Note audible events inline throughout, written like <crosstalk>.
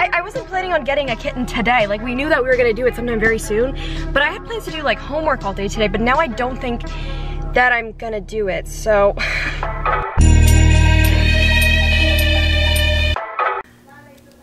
I, I wasn't planning on getting a kitten today. Like we knew that we were gonna do it sometime very soon, but I had plans to do like homework all day today, but now I don't think that I'm gonna do it, so.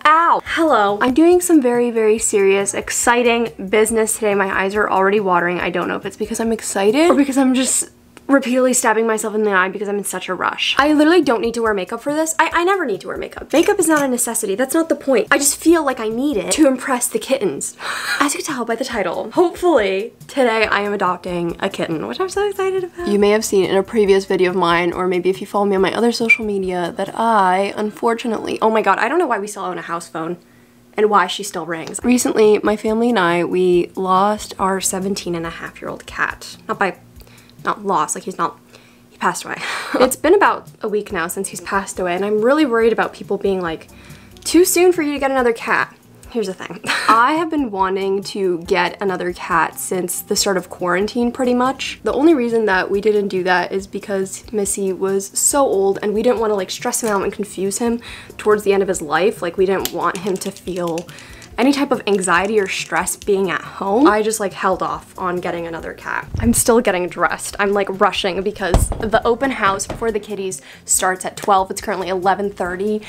Ow. Hello. I'm doing some very, very serious, exciting business today. My eyes are already watering. I don't know if it's because I'm excited or because I'm just repeatedly stabbing myself in the eye because I'm in such a rush. I literally don't need to wear makeup for this. I, I never need to wear makeup. Makeup is not a necessity. That's not the point. I just feel like I need it to impress the kittens. <gasps> As you can tell by the title, hopefully today I am adopting a kitten, which I'm so excited about. You may have seen in a previous video of mine, or maybe if you follow me on my other social media, that I, unfortunately, oh my god, I don't know why we still own a house phone and why she still rings. Recently, my family and I, we lost our 17 and a half year old cat. Not by not lost, like he's not, he passed away. <laughs> it's been about a week now since he's passed away and I'm really worried about people being like, too soon for you to get another cat. Here's the thing. <laughs> I have been wanting to get another cat since the start of quarantine pretty much. The only reason that we didn't do that is because Missy was so old and we didn't want to like stress him out and confuse him towards the end of his life. Like we didn't want him to feel any type of anxiety or stress being at home, I just like held off on getting another cat. I'm still getting dressed. I'm like rushing because the open house for the kitties starts at 12. It's currently 11.30.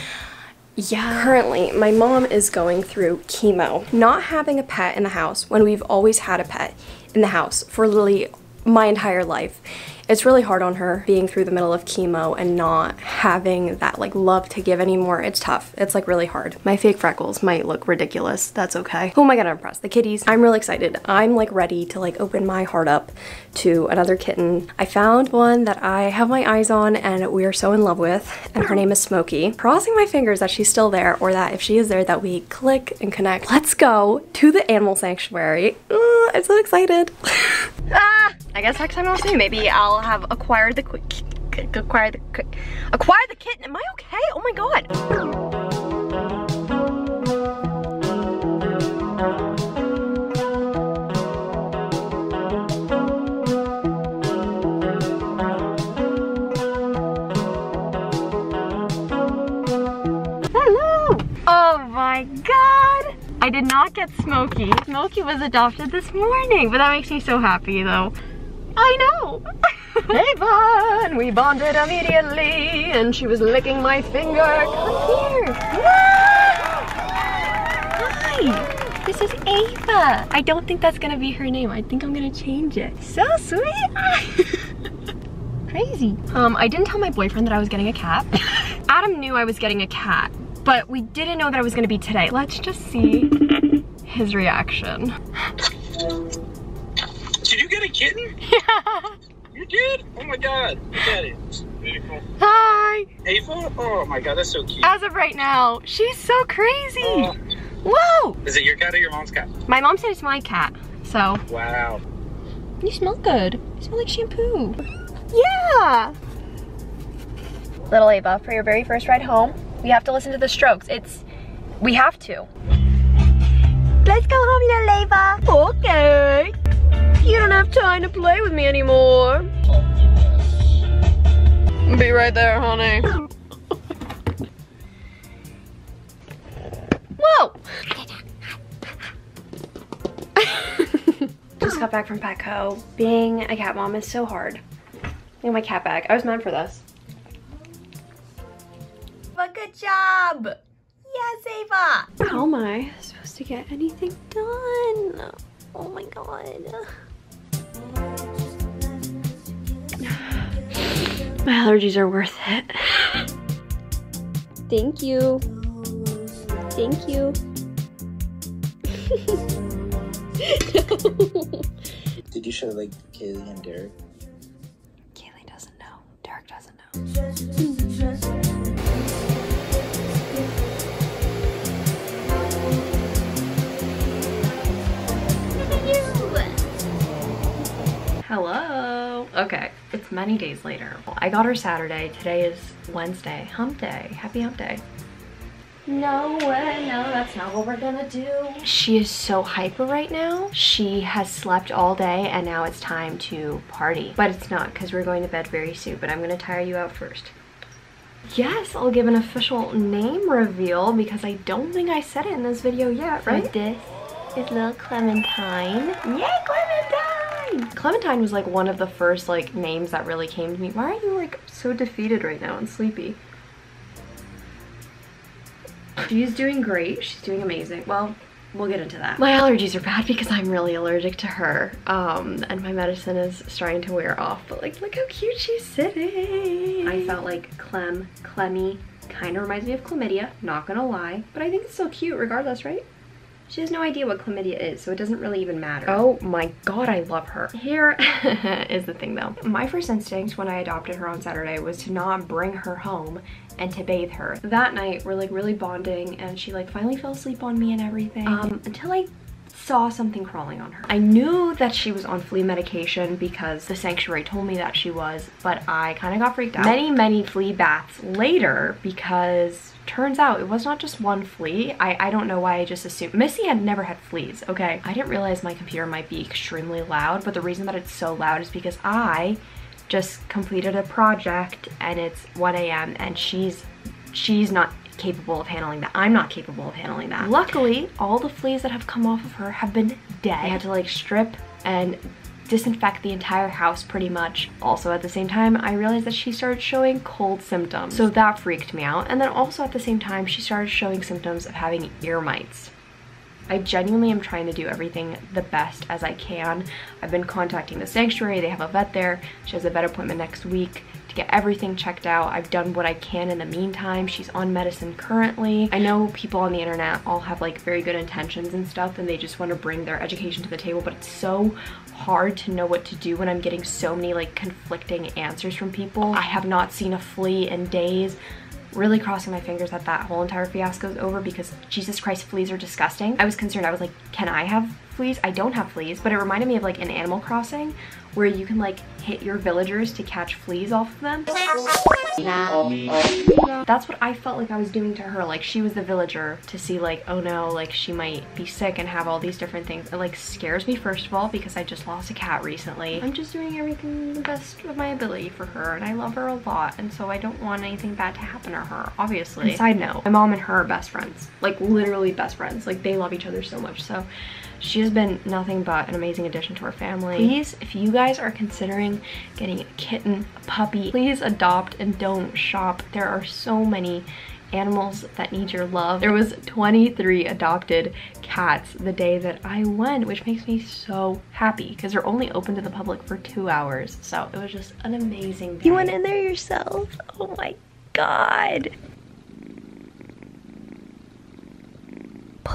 Yeah. Currently, my mom is going through chemo. Not having a pet in the house when we've always had a pet in the house for literally my entire life it's really hard on her being through the middle of chemo and not having that like love to give anymore. It's tough. It's like really hard. My fake freckles might look ridiculous. That's okay. Who am I gonna impress? The kitties. I'm really excited. I'm like ready to like open my heart up to another kitten. I found one that I have my eyes on and we are so in love with and her name is Smokey. Crossing my fingers that she's still there or that if she is there that we click and connect. Let's go to the animal sanctuary. I'm so excited. <laughs> ah! I guess next time I'll see. Maybe I'll have acquired the quick, acquired the quick, acquired the kitten. Am I okay? Oh my god. Hello! Oh my god! I did not get Smokey. Smokey was adopted this morning, but that makes me so happy though. I know. <laughs> Vaughn. We bonded immediately, and she was licking my finger. Come here. Hi. This is Ava. I don't think that's gonna be her name. I think I'm gonna change it. So sweet. <laughs> Crazy. Um, I didn't tell my boyfriend that I was getting a cat. <laughs> Adam knew I was getting a cat, but we didn't know that it was gonna be today. Let's just see his reaction. Did you get a kitten? Yeah. You did? Oh my god. Look at it. It's Beautiful. Hi. Ava? Oh my god, that's so cute. As of right now, she's so crazy. Uh, Whoa. Is it your cat or your mom's cat? My mom said it's my cat, so. Wow. You smell good. You smell like shampoo. Yeah. Little Ava, for your very first ride home, we have to listen to the strokes. It's, we have to. Let's go home, little Ava. Okay. You don't have time to play with me anymore. Be right there, honey. Whoa! <laughs> Just got back from Petco. Being a cat mom is so hard. Look at my cat bag. I was meant for this. But good job! Yes, Ava! How am I supposed to get anything done? My. <sighs> My allergies are worth it. Thank you. Thank you. <laughs> Did you show like Kaylee and Derek? Kaylee doesn't know. Derek doesn't know. <laughs> Hello. Okay, it's many days later. I got her Saturday. Today is Wednesday. Hump day. Happy hump day. No way, no, that's not what we're gonna do. She is so hyper right now. She has slept all day and now it's time to party. But it's not because we're going to bed very soon, but I'm gonna tire you out first. Yes, I'll give an official name reveal because I don't think I said it in this video yet, right? So this is little Clementine. Yay, Clementine! Clementine was like one of the first like names that really came to me. Why are you like so defeated right now and sleepy? She's doing great. She's doing amazing. Well, we'll get into that. My allergies are bad <laughs> because I'm really allergic to her. Um, and my medicine is starting to wear off. But like, look how cute she's sitting. I felt like Clem, Clemmy, kind of reminds me of chlamydia, not gonna lie. But I think it's still cute regardless, right? She has no idea what chlamydia is, so it doesn't really even matter. Oh my god, I love her. Here <laughs> is the thing though. My first instinct when I adopted her on Saturday was to not bring her home and to bathe her. That night, we're like really bonding and she like finally fell asleep on me and everything. Um, until I saw something crawling on her. I knew that she was on flea medication because the sanctuary told me that she was, but I kind of got freaked out. Many, many flea baths later because turns out it was not just one flea. I, I don't know why I just assumed. Missy had never had fleas, okay? I didn't realize my computer might be extremely loud, but the reason that it's so loud is because I just completed a project and it's 1 a.m. and she's she's not capable of handling that. I'm not capable of handling that. Luckily, all the fleas that have come off of her have been dead. I had to like strip and disinfect the entire house pretty much. Also at the same time, I realized that she started showing cold symptoms. So that freaked me out. And then also at the same time, she started showing symptoms of having ear mites. I genuinely am trying to do everything the best as I can. I've been contacting the sanctuary, they have a vet there. She has a vet appointment next week get everything checked out. I've done what I can in the meantime. She's on medicine currently. I know people on the internet all have like very good intentions and stuff and they just want to bring their education to the table, but it's so hard to know what to do when I'm getting so many like conflicting answers from people. I have not seen a flea in days really crossing my fingers that that whole entire fiasco is over because Jesus Christ, fleas are disgusting. I was concerned. I was like, can I have fleas? I don't have fleas, but it reminded me of like an Animal Crossing where you can like hit your villagers to catch fleas off of them. That's what I felt like I was doing to her. Like she was the villager to see like, oh no, like she might be sick and have all these different things. It like scares me first of all because I just lost a cat recently. I'm just doing everything the best of my ability for her and I love her a lot and so I don't want anything bad to happen to her, obviously. And side note, my mom and her are best friends. Like literally best friends. Like they love each other so much. So she has been nothing but an amazing addition to our family. Please, if you guys are considering getting a kitten, a puppy, please adopt and don't shop. There are so many animals that need your love. There was 23 adopted cats the day that I went, which makes me so happy because they're only open to the public for two hours. So it was just an amazing day. You went in there yourself? Oh my God.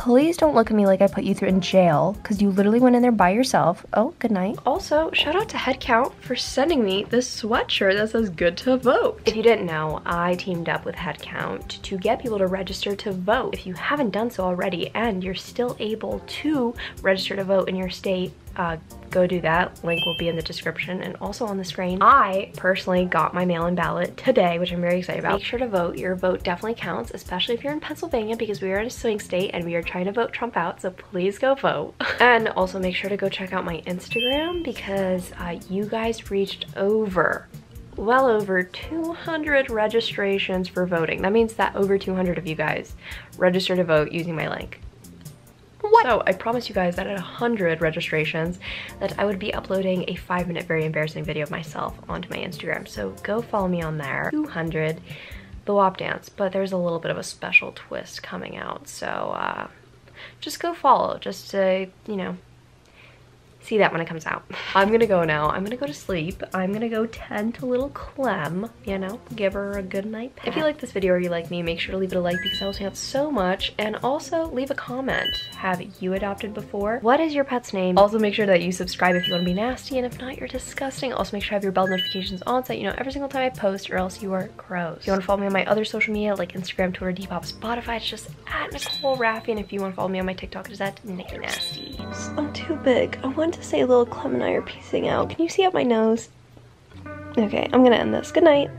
Please don't look at me like I put you through in jail because you literally went in there by yourself. Oh, good night. Also, shout out to Headcount for sending me this sweatshirt that says good to vote. If you didn't know, I teamed up with Headcount to get people to register to vote. If you haven't done so already and you're still able to register to vote in your state, uh, go do that. Link will be in the description and also on the screen. I personally got my mail-in ballot today, which I'm very excited about. Make sure to vote. Your vote definitely counts, especially if you're in Pennsylvania because we are in a swing state and we are trying to vote Trump out, so please go vote. <laughs> and also make sure to go check out my Instagram because uh, you guys reached over well over 200 registrations for voting. That means that over 200 of you guys registered to vote using my link. What? So I promised you guys that at 100 registrations that I would be uploading a five minute very embarrassing video of myself onto my Instagram. So go follow me on there. 200 the WAP dance, but there's a little bit of a special twist coming out. So uh, just go follow just to, you know, see that when it comes out. <laughs> I'm gonna go now. I'm gonna go to sleep. I'm gonna go tend to little Clem, you know, give her a good night If you like this video or you like me, make sure to leave it a like because I also have so much. And also leave a comment. Have you adopted before? What is your pet's name? Also make sure that you subscribe if you wanna be nasty and if not, you're disgusting. Also make sure you have your bell notifications on so that you know every single time I post or else you are gross. If you wanna follow me on my other social media like Instagram, Twitter, Depop, Spotify, it's just at Nicole Rafiee. And if you wanna follow me on my TikTok, it is at Nikki Nasty. I'm too big. I want to say little Clem and I are piecing out. Can you see out my nose? Okay, I'm gonna end this. Good night.